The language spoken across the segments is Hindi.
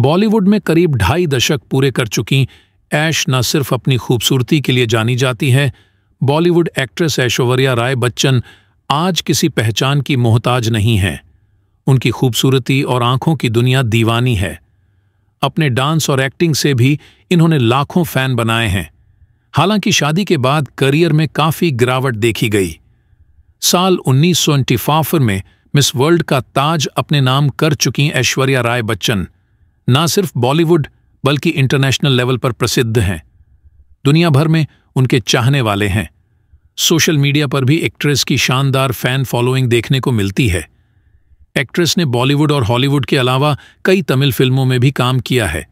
बॉलीवुड में करीब ढाई दशक पूरे कर चुकी ऐश न सिर्फ़ अपनी खूबसूरती के लिए जानी जाती है, बॉलीवुड एक्ट्रेस ऐश्वर्या राय बच्चन आज किसी पहचान की मोहताज नहीं है। उनकी खूबसूरती और आँखों की दुनिया दीवानी है। अपने डांस और एक्टिंग से भी इन्होंने लाखों फ़ैन बनाए हैं। हालाँकि शादी के बाद करियर में काफ़ी गिरावट देखी गई। साल उन्नीस में मिस वर्ल्ड का ताज अपने नाम कर चुकी ऐश्वर्या राय बच्चन। न सिर्फ़ बॉलीवुड, बल्कि इंटरनेशनल लेवल पर प्रसिद्ध हैं। दुनिया भर में उनके चाहने वाले हैं। सोशल मीडिया पर भी एक्ट्रेस की शानदार फ़ैन फॉलोइंग देखने को मिलती है। एक्ट्रेस ने बॉलीवुड और हॉलीवुड के अलावा कई तमिल फ़िल्मों में भी काम किया है।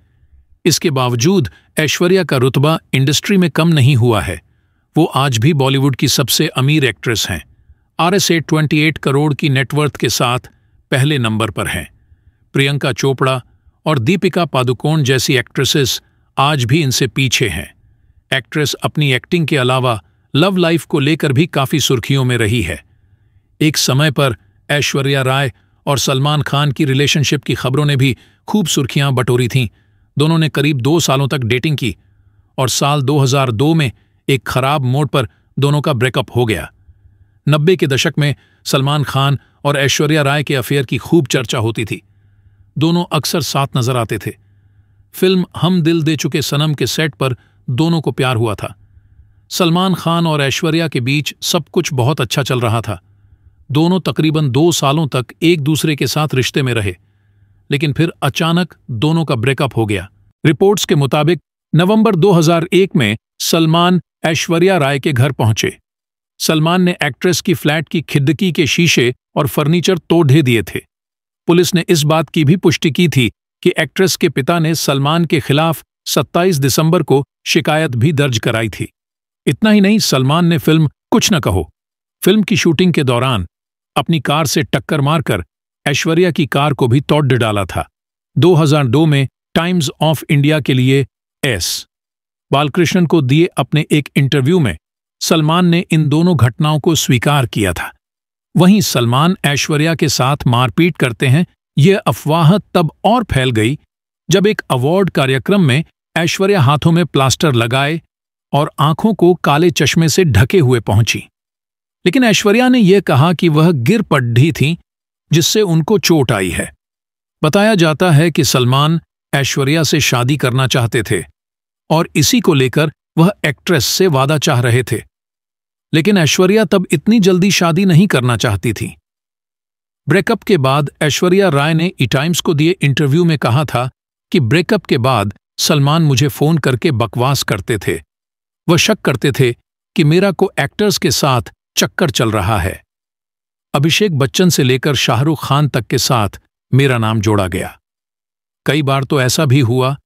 इसके बावजूद ऐश्वर्या का रुतबा इंडस्ट्री में कम नहीं हुआ है। वो आज भी बॉलीवुड की सबसे अमीर एक्ट्रेस हैं। आर एस करोड़ की नेटवर्थ के साथ पहले नंबर पर हैं। प्रियंका चोपड़ा और दीपिका पादुकोण जैसी एक्ट्रेसेस आज भी इनसे पीछे हैं। एक्ट्रेस अपनी एक्टिंग के अलावा लव लाइफ को लेकर भी काफ़ी सुर्खियों में रही है। एक समय पर ऐश्वर्या राय और सलमान खान की रिलेशनशिप की खबरों ने भी खूब सुर्खियाँ बटोरी थीं। दोनों ने करीब दो सालों तक डेटिंग की और साल 2002 में एक खराब मोड पर दोनों का ब्रेकअप हो गया। नब्बे के दशक में सलमान खान और ऐश्वर्या राय के अफेयर की खूब चर्चा होती थी। दोनों अक्सर साथ नज़र आते थे। फ़िल्म हम दिल दे चुके सनम के सेट पर दोनों को प्यार हुआ था। सलमान खान और ऐश्वर्या के बीच सब कुछ बहुत अच्छा चल रहा था। दोनों तकरीबन दो सालों तक एक दूसरे के साथ रिश्ते में रहे। लेकिन फिर अचानक दोनों का ब्रेकअप हो गया। रिपोर्ट्स के मुताबिक, नवंबर 2001 में सलमान ऐश्वर्या राय के घर पहुँचे। सलमान ने एक्ट्रेस की फ्लैट की खिड़की के शीशे और फर्नीचर तोड़े दिए थे। पुलिस ने इस बात की भी पुष्टि की थी कि एक्ट्रेस के पिता ने सलमान के खिलाफ 27 दिसंबर को शिकायत भी दर्ज कराई थी। इतना ही नहीं, सलमान ने फ़िल्म कुछ न कहो। फ़िल्म की शूटिंग के दौरान अपनी कार से टक्कर मारकर ऐश्वर्या की कार को भी तोड़ डाला था। 2002 में टाइम्स ऑफ़ इंडिया के लिए एस। बालकृष्णन को दिए अपने एक इंटरव्यू में सलमान ने इन दोनों घटनाओं को स्वीकार किया था। वहीं सलमान ऐश्वर्या के साथ मारपीट करते हैं। यह अफवाह तब और फैल गई जब एक अवार्ड कार्यक्रम में ऐश्वर्या हाथों में प्लास्टर लगाए और आँखों को काले चश्मे से ढके हुए पहुँची। लेकिन ऐश्वर्या ने यह कहा कि वह गिर पड्ढी थी, जिससे उनको चोट आई है। बताया जाता है कि सलमान ऐश्वर्या से शादी करना चाहते थे और इसी को लेकर वह एक्ट्रेस से वादा चाह रहे थे। लेकिन ऐश्वर्या तब इतनी जल्दी शादी नहीं करना चाहती थी। ब्रेकअप के बाद ऐश्वर्या राय ने ई टाइम्स को दिए इंटरव्यू में कहा था कि ब्रेकअप के बाद सलमान मुझे फ़ोन करके बकवास करते थे। वह शक करते थे कि मेरा को एक्टर्स के साथ चक्कर चल रहा है। अभिषेक बच्चन से लेकर शाहरुख खान तक के साथ मेरा नाम जोड़ा गया। कई बार तो ऐसा भी हुआ,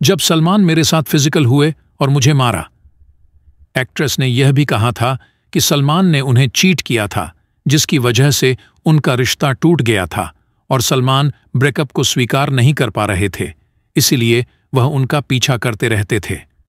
जब सलमान मेरे साथ फ़िज़िकल हुए और मुझे मारा। एक्ट्रेस ने यह भी कहा था कि सलमान ने उन्हें चीट किया था, जिसकी वजह से उनका रिश्ता टूट गया था और सलमान ब्रेकअप को स्वीकार नहीं कर पा रहे थे। इसीलिए वह उनका पीछा करते रहते थे।